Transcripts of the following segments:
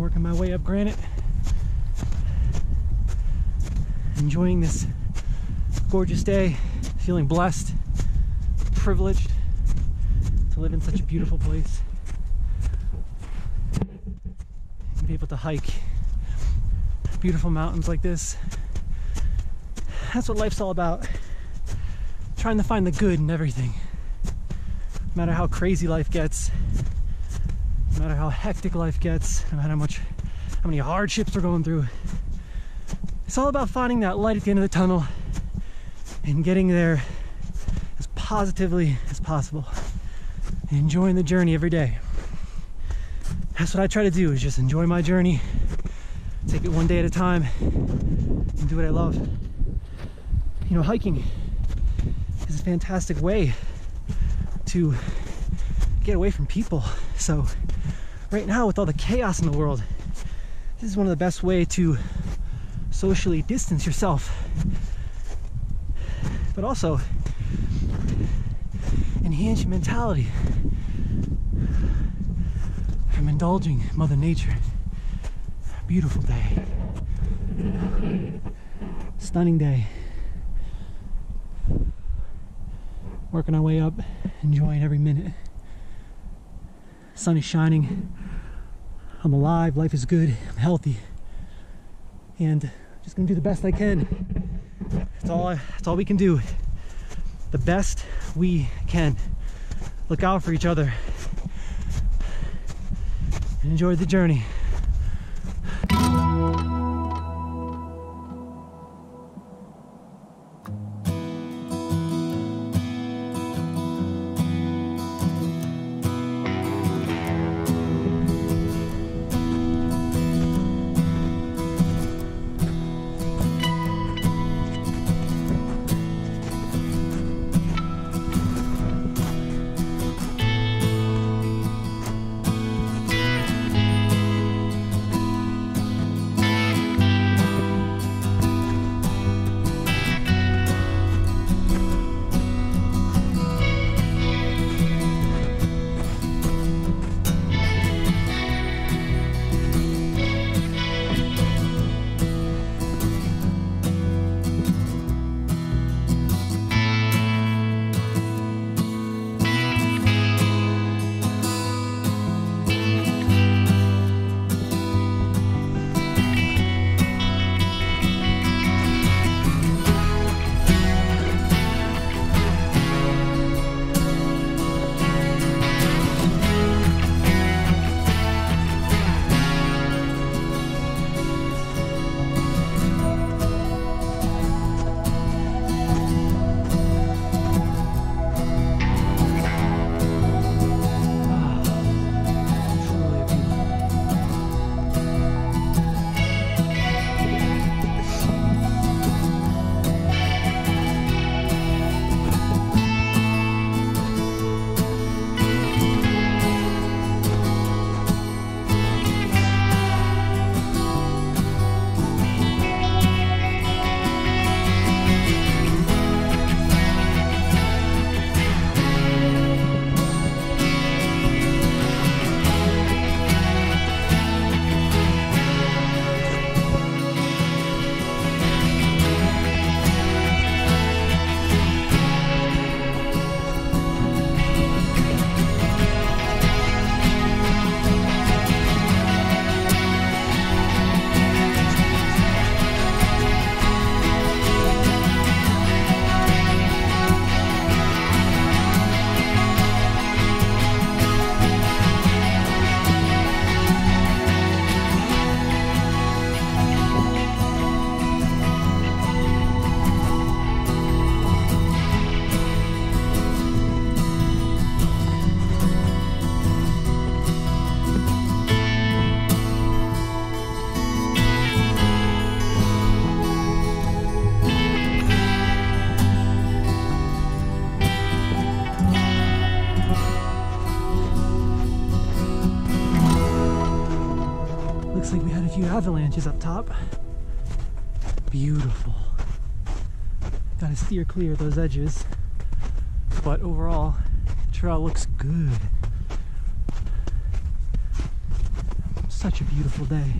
Working my way up granite. Enjoying this gorgeous day. Feeling blessed, privileged to live in such a beautiful place. And be able to hike beautiful mountains like this. That's what life's all about. Trying to find the good in everything. No matter how crazy life gets, no matter how hectic life gets, no matter how much how many hardships we're going through. It's all about finding that light at the end of the tunnel and getting there as positively as possible. And enjoying the journey every day. That's what I try to do is just enjoy my journey, take it one day at a time, and do what I love. You know, hiking is a fantastic way to get away from people. So right now with all the chaos in the world, this is one of the best way to socially distance yourself. But also enhance your mentality from indulging Mother Nature. Beautiful day. Stunning day. Working our way up, enjoying every minute. Sun is shining. I'm alive, life is good, I'm healthy. And I'm just gonna do the best I can. That's all that's all we can do. The best we can. Look out for each other. Enjoy the journey. Like we had a few avalanches up top. Beautiful. Gotta steer clear of those edges. But overall, the trail looks good. such a beautiful day.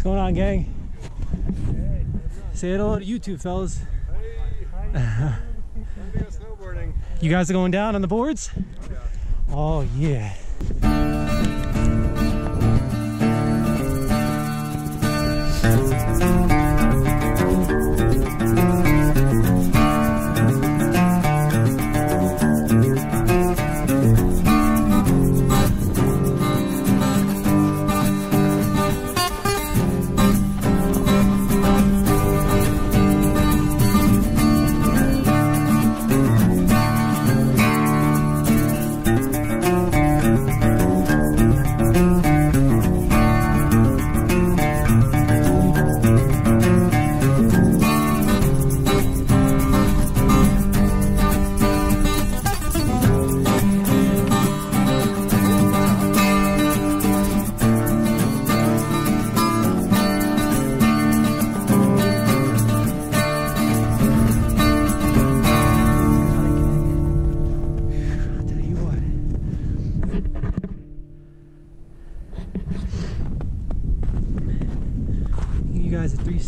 What's going on, gang? Say hello to YouTube, fellas. snowboarding. You guys are going down on the boards? Oh, yeah.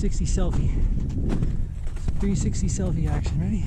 360 selfie. 360 selfie action. Ready?